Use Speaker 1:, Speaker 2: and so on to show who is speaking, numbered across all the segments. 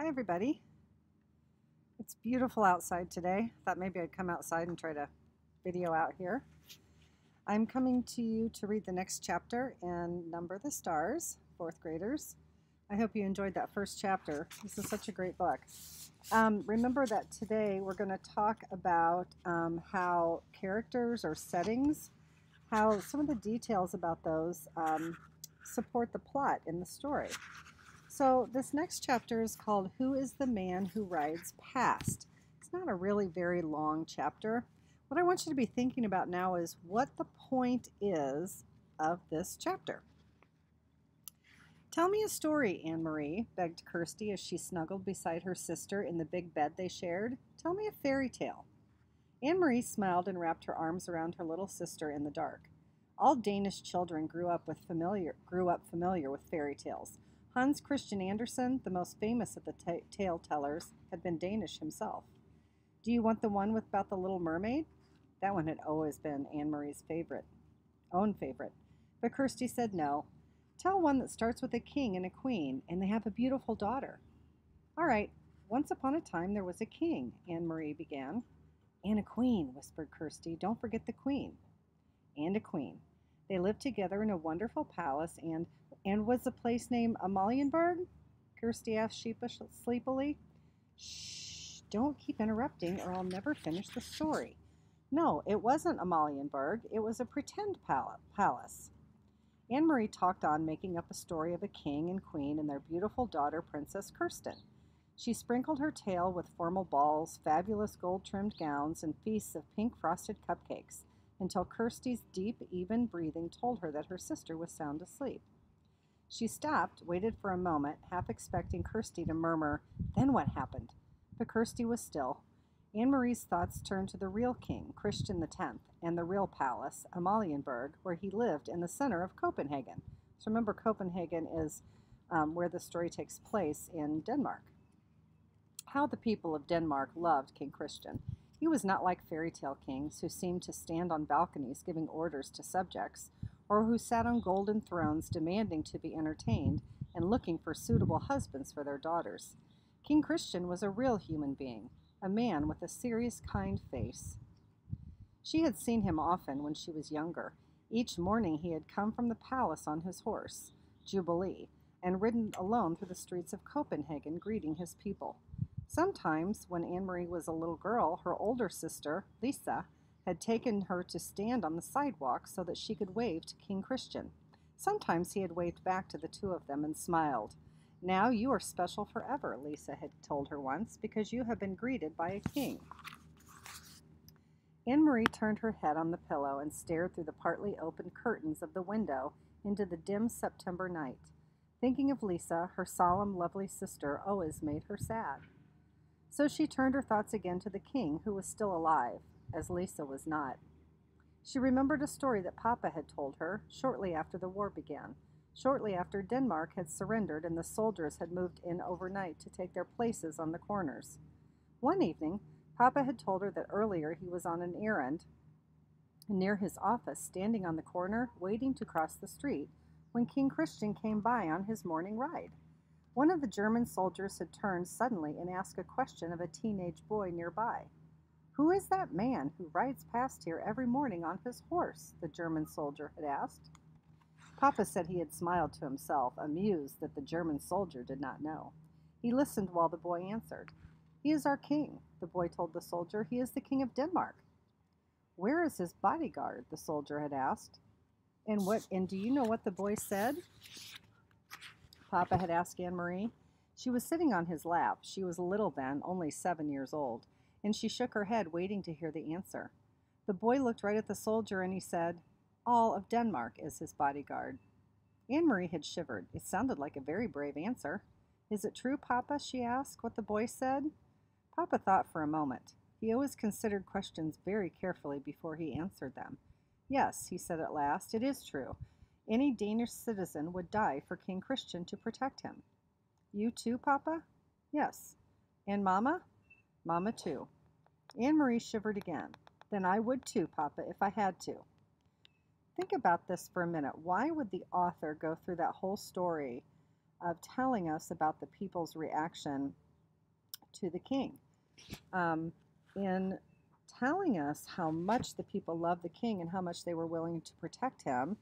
Speaker 1: Hi, everybody. It's beautiful outside today. Thought maybe I'd come outside and try to video out here. I'm coming to you to read the next chapter in Number the Stars, fourth graders. I hope you enjoyed that first chapter. This is such a great book. Um, remember that today we're going to talk about um, how characters or settings, how some of the details about those um, support the plot in the story. So this next chapter is called Who is the Man Who Rides Past? It's not a really very long chapter. What I want you to be thinking about now is what the point is of this chapter. Tell me a story, Annemarie, begged Kirsti as she snuggled beside her sister in the big bed they shared. Tell me a fairy tale. Annemarie smiled and wrapped her arms around her little sister in the dark. All Danish children grew up with familiar grew up familiar with fairy tales. Hans Christian Andersen, the most famous of the t- tale tellers, had been Danish himself. Do you want the one with about the little mermaid? That one had always been Annemarie's favorite, own favorite. But Kirsti said no. Tell one that starts with a king and a queen, and they have a beautiful daughter. All right. Once upon a time there was a king, Annemarie began. And a queen, whispered Kirsti. Don't forget the queen. And a queen. They lived together in a wonderful palace, and and was the place named Amalienborg? Kirsti asked sheepish, sleepily. Shh, don't keep interrupting or I'll never finish the story. No, it wasn't Amalienborg. It was a pretend palace. Annemarie talked on, making up a story of a king and queen and their beautiful daughter, Princess Kirsten. She sprinkled her tale with formal balls, fabulous gold trimmed gowns, and feasts of pink frosted cupcakes until Kirsti's deep, even breathing told her that her sister was sound asleep. She stopped, waited for a moment, half expecting Kirsti to murmur, Then what happened? But Kirsti was still. Annemarie's thoughts turned to the real king, Christian X, and the real palace, Amalienborg, where he lived in the center of Copenhagen. So remember, Copenhagen is um, where the story takes place in Denmark. How the people of Denmark loved King Christian. He was not like fairy tale kings who seemed to stand on balconies giving orders to subjects or who sat on golden thrones demanding to be entertained and looking for suitable husbands for their daughters. King Christian was a real human being, a man with a serious, kind face. She had seen him often when she was younger. Each morning he had come from the palace on his horse, Jubilee, and ridden alone through the streets of Copenhagen greeting his people. Sometimes, when Annemarie was a little girl, her older sister, Lisa, had taken her to stand on the sidewalk so that she could wave to King Christian. Sometimes he had waved back to the two of them and smiled. Now you are special forever, Lisa had told her once, because you have been greeted by a king. Annemarie turned her head on the pillow and stared through the partly open curtains of the window into the dim September night. Thinking of Lisa, her solemn, lovely sister, always made her sad. So she turned her thoughts again to the king, who was still alive as Lisa was not. She remembered a story that Papa had told her shortly after the war began, shortly after Denmark had surrendered and the soldiers had moved in overnight to take their places on the corners. One evening, Papa had told her that earlier he was on an errand near his office, standing on the corner, waiting to cross the street, when King Christian came by on his morning ride. One of the German soldiers had turned suddenly and asked a question of a teenage boy nearby. Who is that man who rides past here every morning on his horse? the German soldier had asked. Papa said he had smiled to himself, amused that the German soldier did not know. He listened while the boy answered. He is our king, the boy told the soldier. He is the king of Denmark. Where is his bodyguard? the soldier had asked. And what and do you know what the boy said? Papa had asked Annemarie. She was sitting on his lap. She was little then, only seven years old and she shook her head, waiting to hear the answer. The boy looked right at the soldier and he said, All of Denmark is his bodyguard. Annemarie had shivered. It sounded like a very brave answer. Is it true, Papa? she asked, what the boy said. Papa thought for a moment. He always considered questions very carefully before he answered them. Yes, he said at last, it is true. Any Danish citizen would die for King Christian to protect him. You too, Papa? Yes. And Mamma? Mamma too. Annemarie shivered again. Then I would too, Papa, if I had to. Think about this for a minute. Why would the author go through that whole story of telling us about the people's reaction to the king. Um, in telling us how much the people loved the king and how much they were willing to protect him,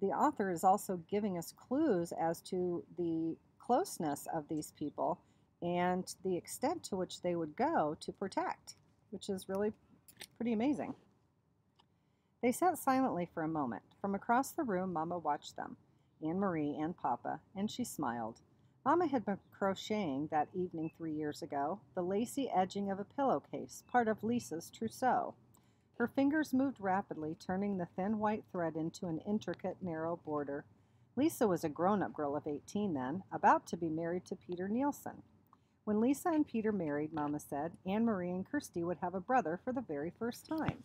Speaker 1: the author is also giving us clues as to the closeness of these people and the extent to which they would go to protect, which is really pretty amazing. They sat silently for a moment. From across the room, Mama watched them, Annemarie and Papa, and she smiled. Mama had been crocheting that evening three years ago, the lacy edging of a pillowcase, part of Lisa's trousseau. Her fingers moved rapidly, turning the thin white thread into an intricate, narrow border. Lisa was a grown up girl of 18 then, about to be married to Peter Neilsen. When Lisa and Peter married, Mamma said, Annemarie and Kirsti would have a brother for the very first time.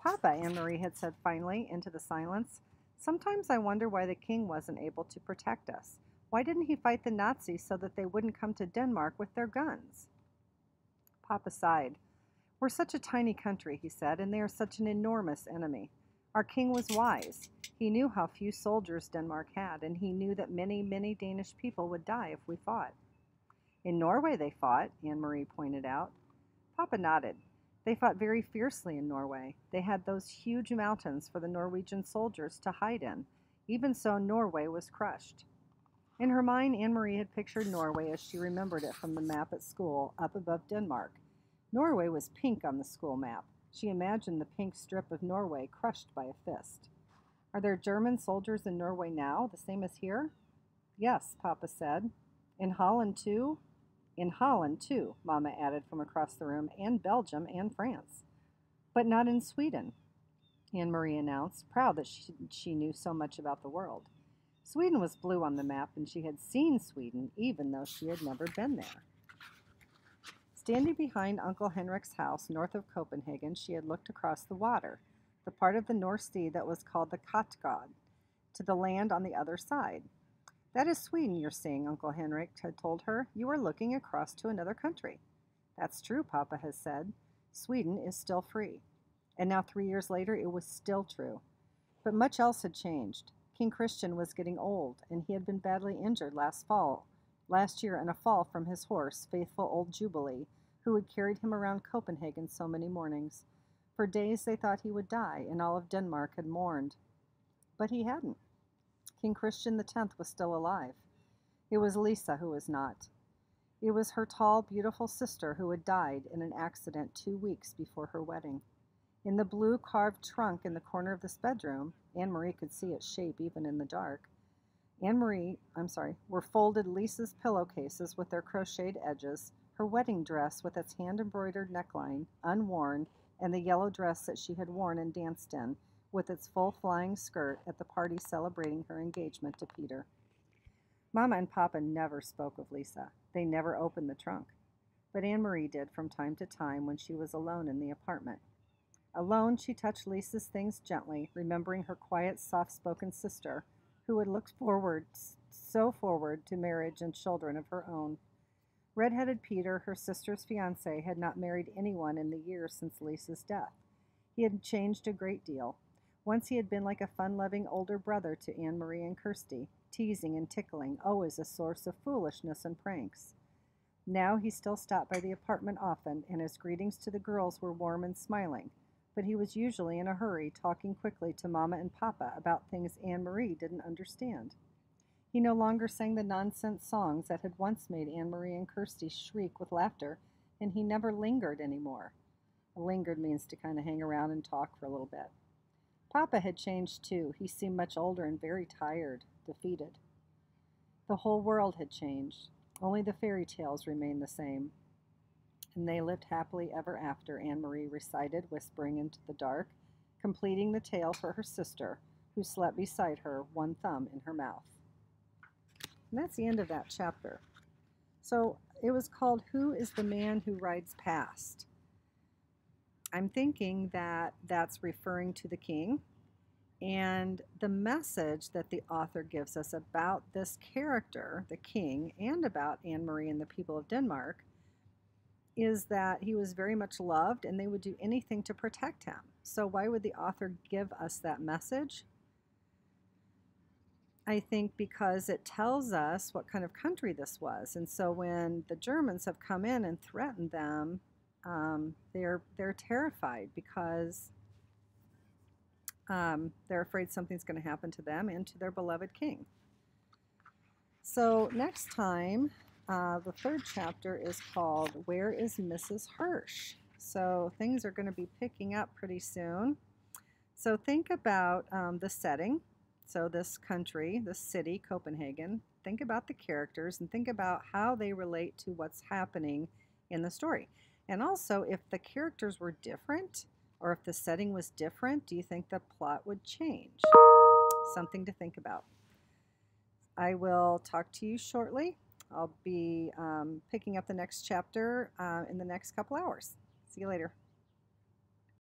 Speaker 1: Papa, Annemarie had said finally into the silence, sometimes I wonder why the king wasn't able to protect us. Why didn't he fight the Nazis so that they wouldn't come to Denmark with their guns? Papa sighed. We're such a tiny country, he said, and they are such an enormous enemy. Our king was wise. He knew how few soldiers Denmark had, and he knew that many, many Danish people would die if we fought. In Norway they fought, Annemarie pointed out. Papa nodded. They fought very fiercely in Norway. They had those huge mountains for the Norwegian soldiers to hide in. Even so, Norway was crushed. In her mind, Annemarie had pictured Norway as she remembered it from the map at school, up above Denmark. Norway was pink on the school map. She imagined the pink strip of Norway crushed by a fist. Are there German soldiers in Norway now, the same as here? Yes, Papa said. In Holland, too? In Holland, too, Mamma added from across the room, and Belgium and France. But not in Sweden, Annemarie announced, proud that she, she knew so much about the world. Sweden was blue on the map, and she had seen Sweden even though she had never been there. Standing behind Uncle Henrik's house north of Copenhagen, she had looked across the water, the part of the North Sea that was called the Kattegat, to the land on the other side. That is Sweden you're seeing, Uncle Henrik had told her. You are looking across to another country. That's true, Papa has said. Sweden is still free. And now, three years later, it was still true. But much else had changed. King Christian was getting old, and he had been badly injured last fall, last year in a fall from his horse, faithful old Jubilee, who had carried him around Copenhagen so many mornings. For days they thought he would die, and all of Denmark had mourned. But he hadn't. King Christian X was still alive. It was Lisa who was not. It was her tall, beautiful sister who had died in an accident two weeks before her wedding. In the blue carved trunk in the corner of this bedroom, Annemarie could see its shape even in the dark. Annemarie, I'm sorry, were folded Lisa's pillowcases with their crocheted edges, her wedding dress with its hand embroidered neckline, unworn, and the yellow dress that she had worn and danced in, with its full flying skirt at the party celebrating her engagement to Peter. Mamma and Papa never spoke of Lisa. They never opened the trunk. But Annemarie did from time to time when she was alone in the apartment. Alone, she touched Lisa's things gently, remembering her quiet, soft spoken sister, who had looked forward, so forward, to marriage and children of her own. Red headed Peter, her sister's fiance, had not married anyone in the years since Lisa's death. He had changed a great deal. Once he had been like a fun loving older brother to Annemarie and Kirsti, teasing and tickling, always a source of foolishness and pranks. Now he still stopped by the apartment often, and his greetings to the girls were warm and smiling but he was usually in a hurry, talking quickly to Mamma and Papa about things Annemarie didn't understand. He no longer sang the nonsense songs that had once made Annemarie and Kirsti shriek with laughter, and he never lingered any more. Lingered means to kind of hang around and talk for a little bit. Papa had changed too. He seemed much older and very tired, defeated. The whole world had changed. Only the fairy tales remained the same and they lived happily ever after, Annemarie recited, whispering into the dark, completing the tale for her sister, who slept beside her, one thumb in her mouth. And that's the end of that chapter. So it was called Who is the Man Who Rides Past? I'm thinking that that's referring to the king. And the message that the author gives us about this character, the king, and about Annemarie and the people of Denmark is that he was very much loved and they would do anything to protect him. So, why would the author give us that message? I think because it tells us what kind of country this was. And so when the Germans have come in and threatened them, um, they're they're terrified because um, they're afraid something's going to happen to them and to their beloved king. So next time, uh, the third chapter is called "Where is Mrs. Hirsch?" So things are going to be picking up pretty soon. So think about um, the setting. So this country, this city, Copenhagen, think about the characters and think about how they relate to what's happening in the story. And also, if the characters were different or if the setting was different, do you think the plot would change? Something to think about. I will talk to you shortly. I'll be um, picking up the next chapter uh, in the next couple hours. See you later.